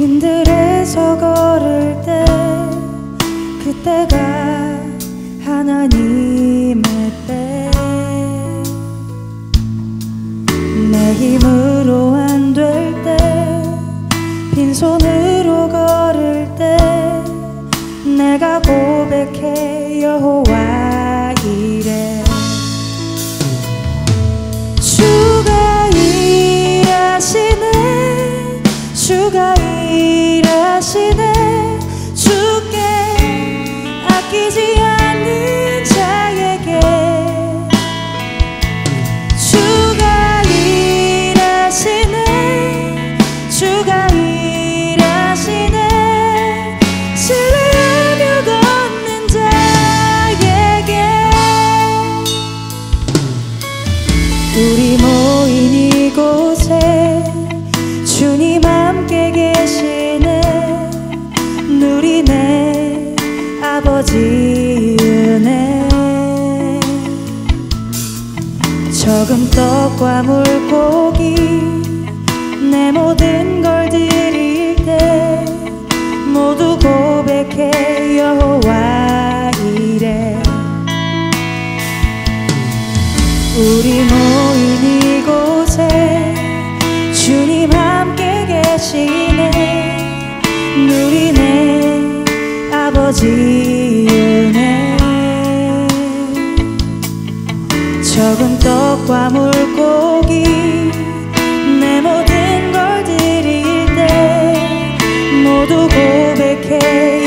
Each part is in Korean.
빈들에서 걸을 때 그때가 과 물고기. 내 모든 걸 드릴 때 모두 고백해 여호와 이래. 우리 적은 떡과 물고기 내 모든 걸 드릴 때 모두 고백해.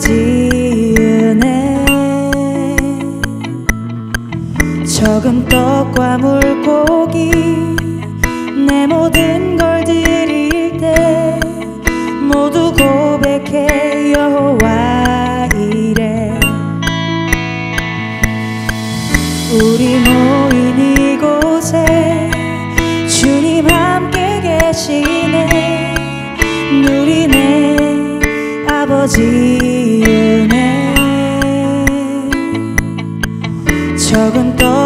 지은해 적은 떡과 물고기 내 모든 걸 드릴 때 모두 고백해 여호와 이래. 우리 모인 이곳에 주님 함께 계시네. 누리네 아버지. contoh